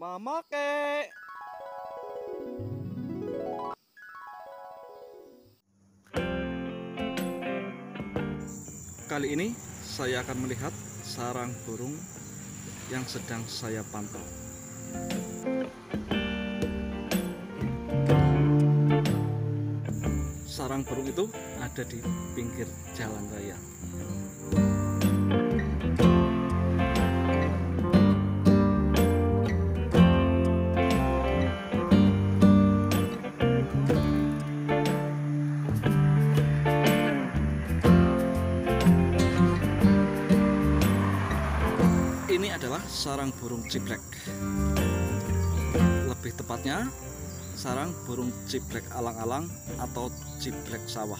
Mama kek. Kali ini saya akan melihat sarang burung yang sedang saya pantau. Sarang burung itu ada di pinggir jalan raya. Adalah sarang burung ciblek. Lebih tepatnya, sarang burung ciblek alang-alang atau ciblek sawah.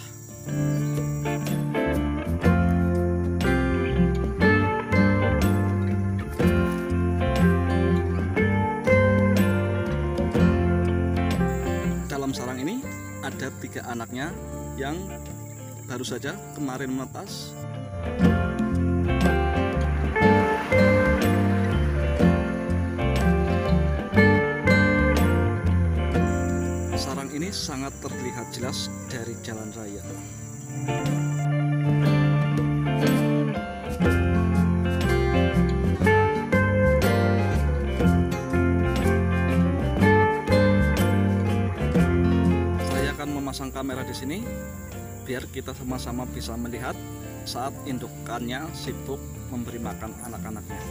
Dalam sarang ini ada tiga anaknya yang baru saja kemarin menetas sangat terlihat jelas dari jalan raya. Saya akan memasang kamera di sini biar kita sama-sama bisa melihat saat indukannya sibuk memberi makan anak-anaknya.